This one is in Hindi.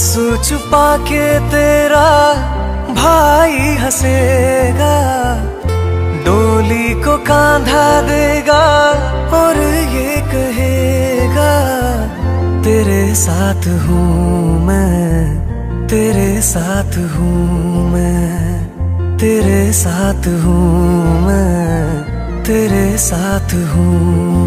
आँसू छुपा के तेरा भाई हंसेगा। डोली को कांधा देगा और ये कहेगा, तेरे साथ हूँ मैं, तेरे साथ हूँ मैं, तेरे साथ हूँ मैं, तेरे साथ हूँ